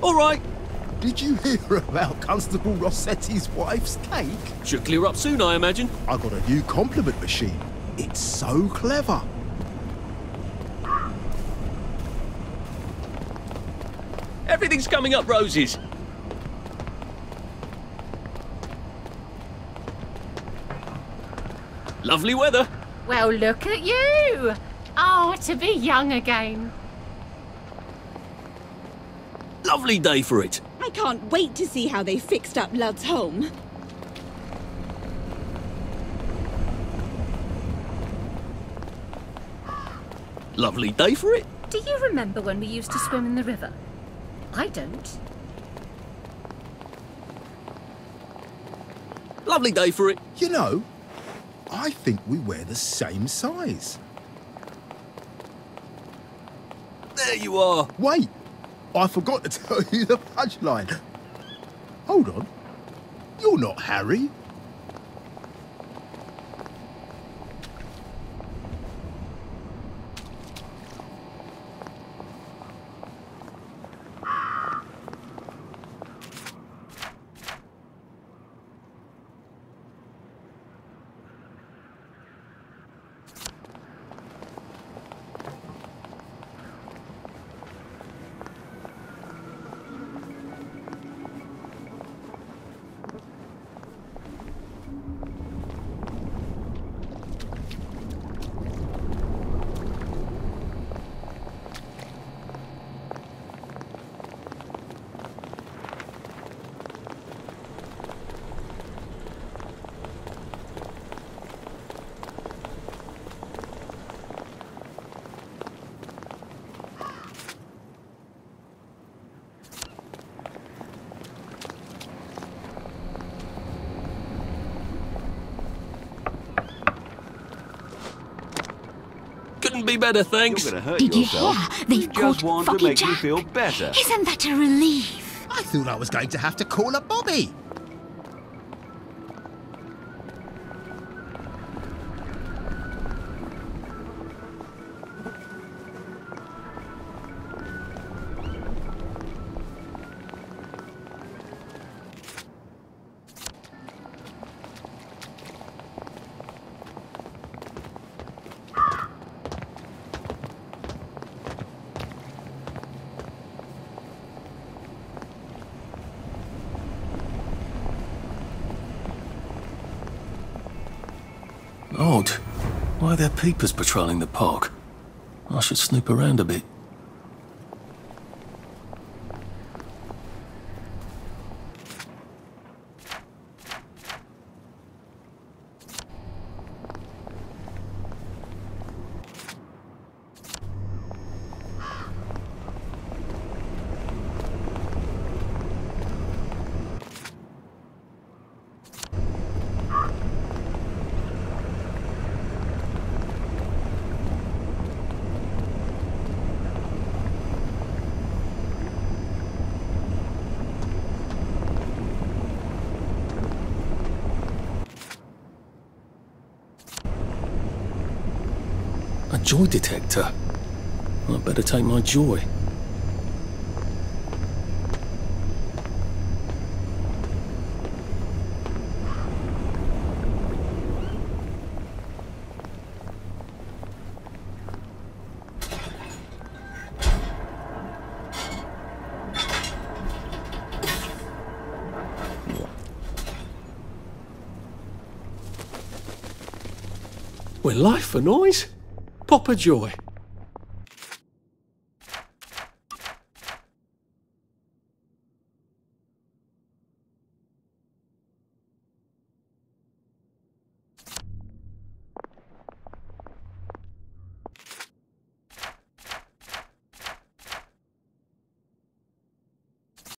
All right. Did you hear about Constable Rossetti's wife's cake? Should clear up soon, I imagine. I got a new compliment machine. It's so clever. Everything's coming up roses. Lovely weather. Well, look at you. Oh, to be young again. Lovely day for it. I can't wait to see how they fixed up Lud's home. Lovely day for it. Do you remember when we used to swim in the river? I don't. Lovely day for it. You know, I think we wear the same size. There you are. Wait, I forgot to tell you the punchline. Hold on. You're not Harry. Couldn't be better, thanks. You're gonna hurt Did you yourself. hear? They've you caught just want to make me Jack. feel better. Isn't that a relief? I thought I was going to have to call a Bobby. Odd. Why are there peepers patrolling the park? I should snoop around a bit. A joy detector. I'd better take my joy. We're life for noise. Pop a joy.